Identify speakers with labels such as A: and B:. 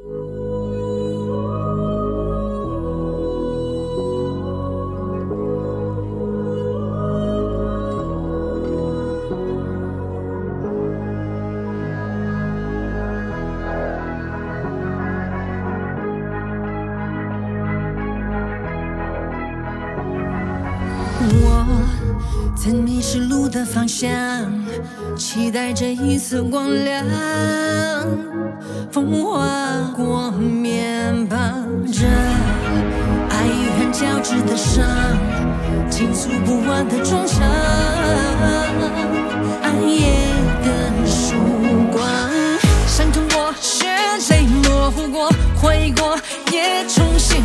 A: 我曾迷失路的方向，期待着一丝光亮。风划过面庞着爱与恨交织的伤，倾诉不完的衷肠。暗夜的曙光，伤痛过，血泪模糊过，回过，也重新